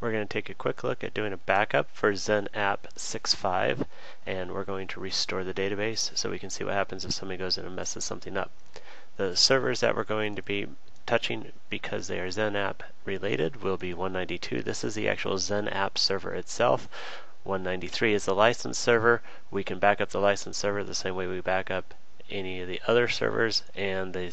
we're going to take a quick look at doing a backup for XenApp 6.5 and we're going to restore the database so we can see what happens if somebody goes in and messes something up. The servers that we're going to be touching because they are XenApp related will be 192. This is the actual XenApp server itself. 193 is the license server. We can back up the license server the same way we back up any of the other servers and the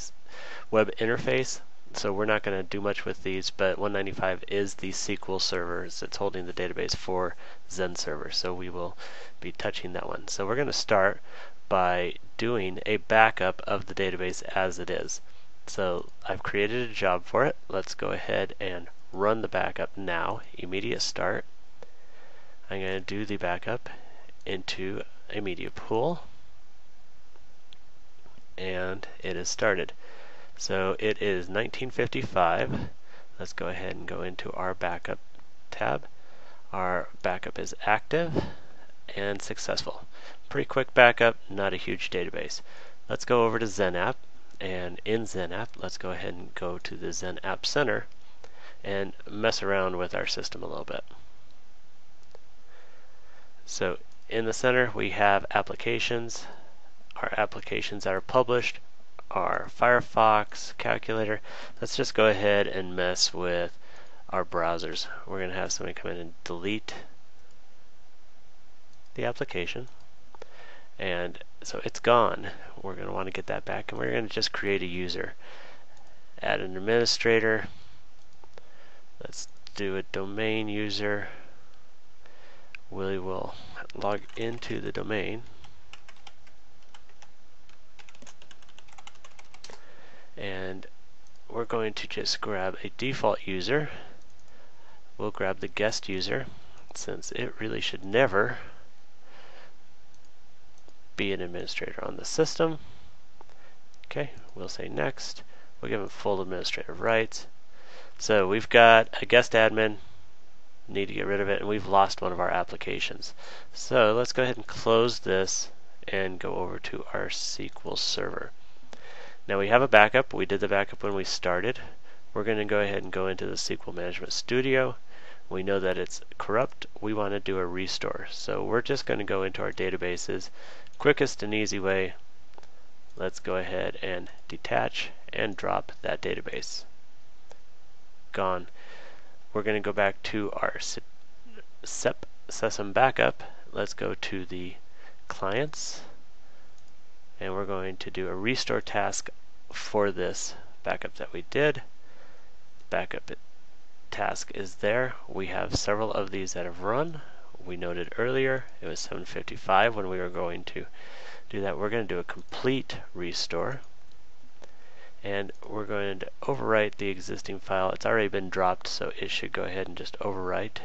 web interface. So we're not going to do much with these, but 195 is the SQL server that's holding the database for XenServer. So we will be touching that one. So we're going to start by doing a backup of the database as it is. So I've created a job for it. Let's go ahead and run the backup now. Immediate start. I'm going to do the backup into a media pool and it is started. So it is 1955. Let's go ahead and go into our backup tab. Our backup is active and successful. Pretty quick backup, not a huge database. Let's go over to XenApp and in XenApp, let's go ahead and go to the XenApp Center and mess around with our system a little bit. So in the center we have applications, our applications that are published, our Firefox calculator. Let's just go ahead and mess with our browsers. We're going to have somebody come in and delete the application. And so it's gone. We're going to want to get that back and we're going to just create a user. Add an administrator. Let's do a domain user. We will log into the domain. And we're going to just grab a default user. We'll grab the guest user since it really should never be an administrator on the system. Okay, we'll say next. We'll give him full administrative rights. So we've got a guest admin, need to get rid of it, and we've lost one of our applications. So let's go ahead and close this and go over to our SQL Server. Now we have a backup. We did the backup when we started. We're going to go ahead and go into the SQL Management Studio. We know that it's corrupt. We want to do a restore. So we're just going to go into our databases. Quickest and easy way. Let's go ahead and detach and drop that database. Gone. We're going to go back to our SEP sesam backup. Let's go to the clients and we're going to do a restore task for this backup that we did. Backup task is there. We have several of these that have run. We noted earlier it was 755 when we were going to do that. We're going to do a complete restore and we're going to overwrite the existing file. It's already been dropped so it should go ahead and just overwrite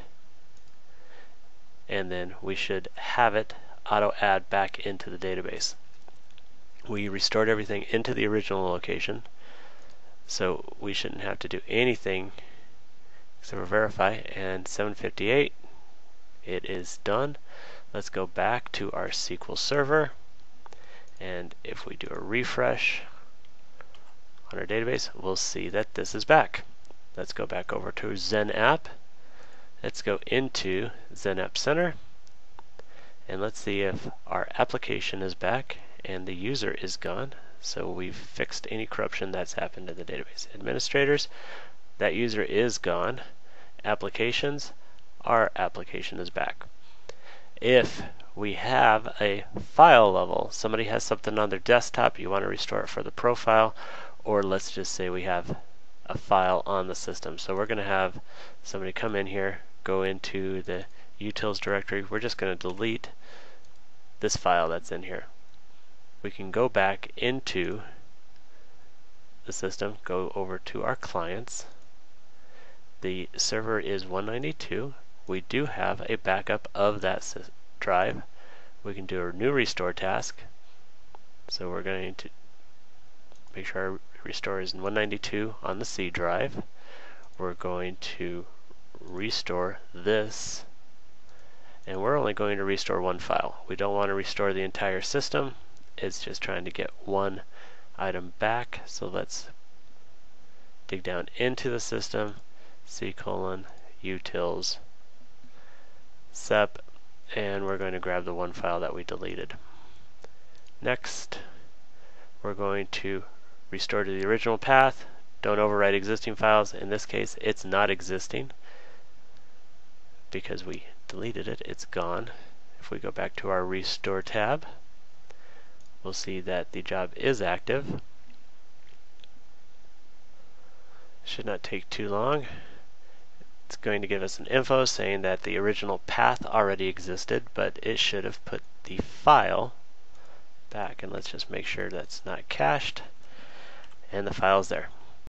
and then we should have it auto add back into the database we restored everything into the original location so we shouldn't have to do anything except for verify and 758 it is done. Let's go back to our SQL server and if we do a refresh on our database we'll see that this is back. Let's go back over to XenApp let's go into XenApp Center and let's see if our application is back and the user is gone. So we've fixed any corruption that's happened to the database. Administrators, that user is gone. Applications, our application is back. If we have a file level, somebody has something on their desktop, you want to restore it for the profile, or let's just say we have a file on the system. So we're going to have somebody come in here, go into the utils directory. We're just going to delete this file that's in here we can go back into the system, go over to our clients. The server is 192. We do have a backup of that drive. We can do a new restore task. So we're going to make sure our restore is 192 on the C drive. We're going to restore this and we're only going to restore one file. We don't want to restore the entire system it's just trying to get one item back. So let's dig down into the system, C colon utils sep and we're going to grab the one file that we deleted. Next, we're going to restore to the original path. Don't overwrite existing files. In this case, it's not existing because we deleted it. It's gone. If we go back to our Restore tab, we'll see that the job is active. Should not take too long. It's going to give us an info saying that the original path already existed, but it should have put the file back. And let's just make sure that's not cached. And the file's there.